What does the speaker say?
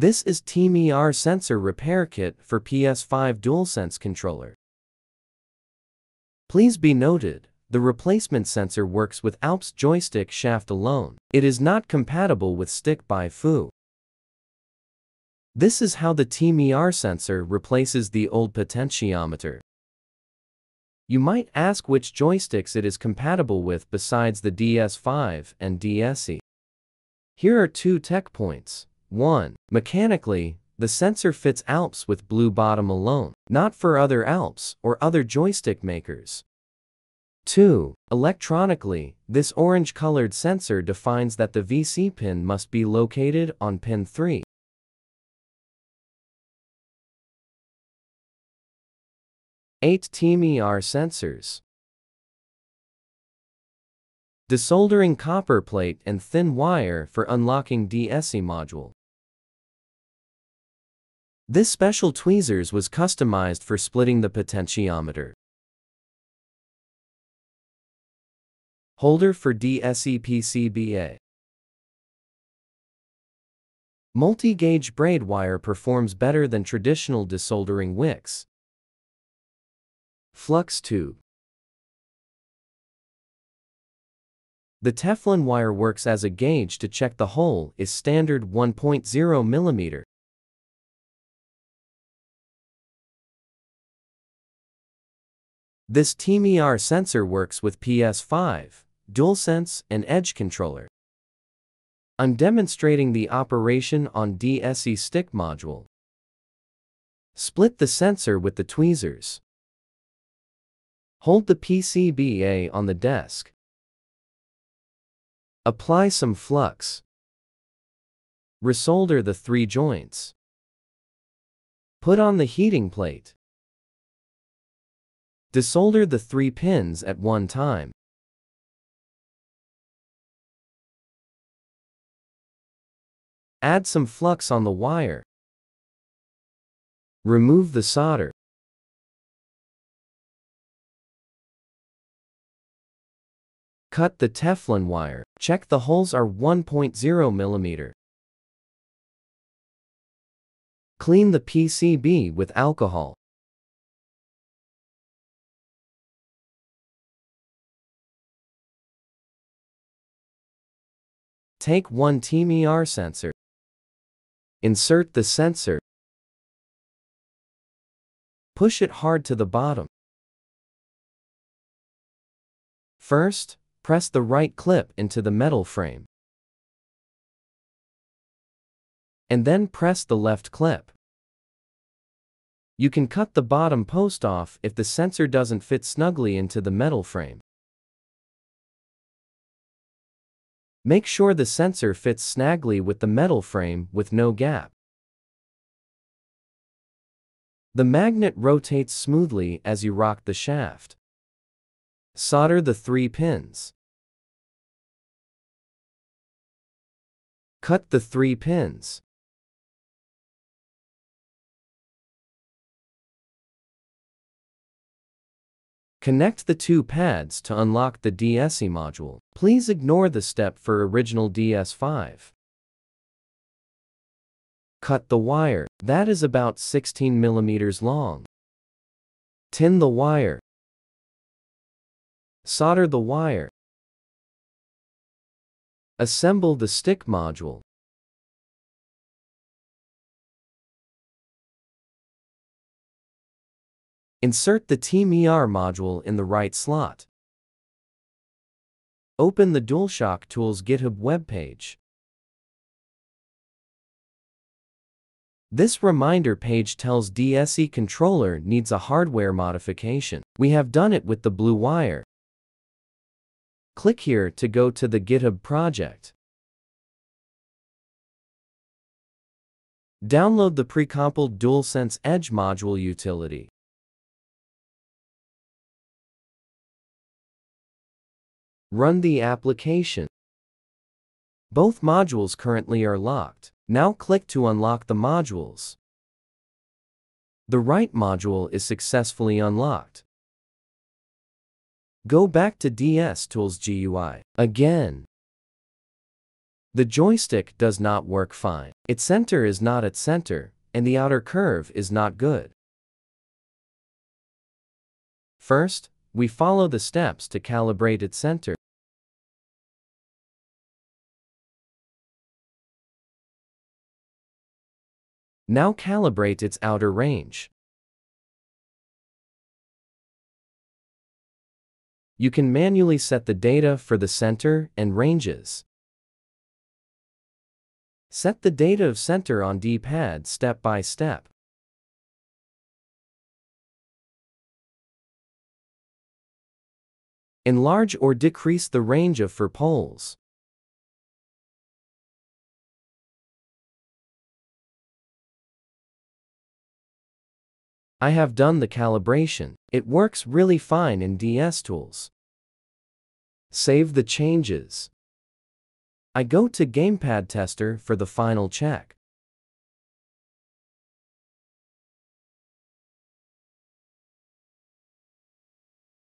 This is TMR sensor repair kit for PS5 DualSense controller. Please be noted, the replacement sensor works with Alps joystick shaft alone. It is not compatible with stick by FU. This is how the TMR sensor replaces the old potentiometer. You might ask which joysticks it is compatible with besides the DS5 and DSE. Here are two tech points. 1. Mechanically, the sensor fits Alps with blue bottom alone, not for other Alps or other joystick makers. 2. Electronically, this orange-colored sensor defines that the VC pin must be located on pin 3. 8 TMR sensors. Desoldering copper plate and thin wire for unlocking DSE module. This special tweezers was customized for splitting the potentiometer. Holder for DSE PCBA. Multi-gauge braid wire performs better than traditional desoldering wicks. Flux tube. The Teflon wire works as a gauge to check the hole is standard 1.0 mm. This TMR sensor works with PS5, DualSense, and Edge controller. I'm demonstrating the operation on DSE stick module. Split the sensor with the tweezers. Hold the PCBA on the desk. Apply some flux. Resolder the three joints. Put on the heating plate. Desolder the three pins at one time. Add some flux on the wire. Remove the solder. Cut the Teflon wire. Check the holes are 1.0 mm. Clean the PCB with alcohol. Take one TMR sensor. Insert the sensor. Push it hard to the bottom. First, press the right clip into the metal frame. And then press the left clip. You can cut the bottom post off if the sensor doesn't fit snugly into the metal frame. Make sure the sensor fits snugly with the metal frame with no gap. The magnet rotates smoothly as you rock the shaft. Solder the three pins. Cut the three pins. Connect the two pads to unlock the DSE module. Please ignore the step for original DS5. Cut the wire, that is about 16 millimeters long. Tin the wire. Solder the wire. Assemble the stick module. Insert the TMR module in the right slot. Open the DualShock Tools GitHub webpage. This reminder page tells DSE controller needs a hardware modification. We have done it with the blue wire. Click here to go to the GitHub project. Download the precompiled DualSense Edge module utility. Run the application. Both modules currently are locked. Now click to unlock the modules. The right module is successfully unlocked. Go back to DS Tools GUI. Again. The joystick does not work fine. Its center is not at center, and the outer curve is not good. First, we follow the steps to calibrate its center. Now calibrate its outer range. You can manually set the data for the center and ranges. Set the data of center on D-pad step by step. Enlarge or decrease the range of four poles. I have done the calibration. It works really fine in DS Tools. Save the changes. I go to Gamepad Tester for the final check.